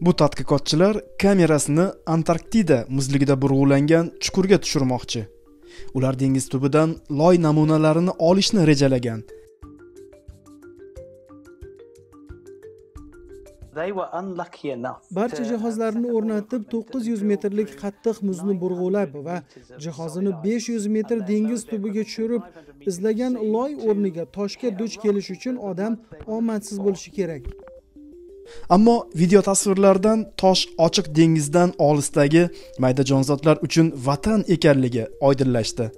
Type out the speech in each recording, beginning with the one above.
bu tadqiqotchilar kamerasini antarktida muzligida burg'ulangan chuqurga tushirmoqchi. Ular dengiz tubidan loy namunalarini olishni rejalagan. Barcha jihozlarni o'rnatib 900 metrlik qattiq muzni burg'ulab va jihozini 500 metr dengiz tubiga tushirib izlagan loy o'rniga toshga duch kelish uchun odam omadsiz bo'lishi kerak. Ammo video tasvirlardan tosh ochiq dengizdan olisdagi mayda jonzotlar uchun vatan ekanligi oydinlashdi.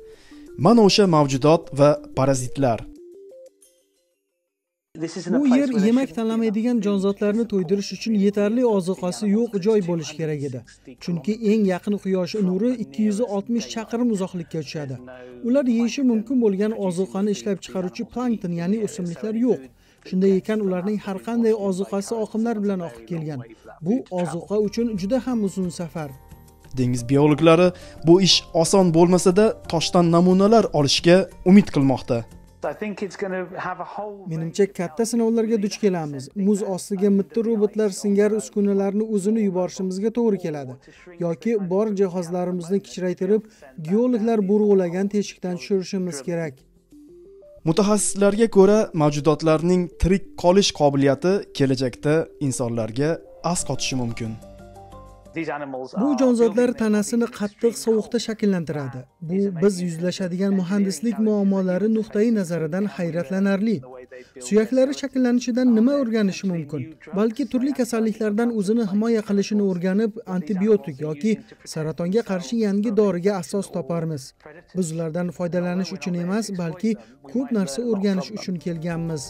Mana o'sha mavjudot va parazitlar. Bu yer yemak tanlamaydigan jonzotlarni to'ydirish uchun yetarli ozuqasi yo'q joy bo'lishi kerak edi. Chunki eng yaqin quyosh nuri 260 chaqirim uzoqlikka tushadi ular yeyishi mumkin bo'lgan ozuqani ishlab chiqaruvchi plankton ya'ni o'simliklar yo'q shunday ekan ularning har qanday ozuqasi oqimlar bilan oqib kelgan. Bu ozuqa uchun juda ham uzun safar. Dengiz biologlari bu ish oson bo'lmasa-da toshdan namunalar olishga umid qilmoqda. Menimcha katta sinovlarga duch kelamiz. Muz ostiga mitti robotlar singari uskunalarni o'zini yuborishimizga to'g'ri keladi. Yoki bor jihozlarimizni kichraytirib geologlar burg'ulagan teshikdan tushirishimiz kerak mutaxassislarga ko'ra mavjudotlarning tirik qolish qobiliyati kelajakda insonlarga asqotishi mumkin. Bu jonzotlar tanasini qattiq sovuqda shakllantiradi. Bu biz yuzlashadigan muhandislik muammolari nuqtai nazaridan hayratlanarli. suyaklari shakllanishidan nima o'rganishi mumkin? balki turli kasalliklardan o'zini himoya qilishini o'rganib antibiotik yoki saratonga qarshi yangi doriga asos toparmiz. biz ulardan foydalanish uchun emas balki ko'p narsa o'rganish uchun kelganmiz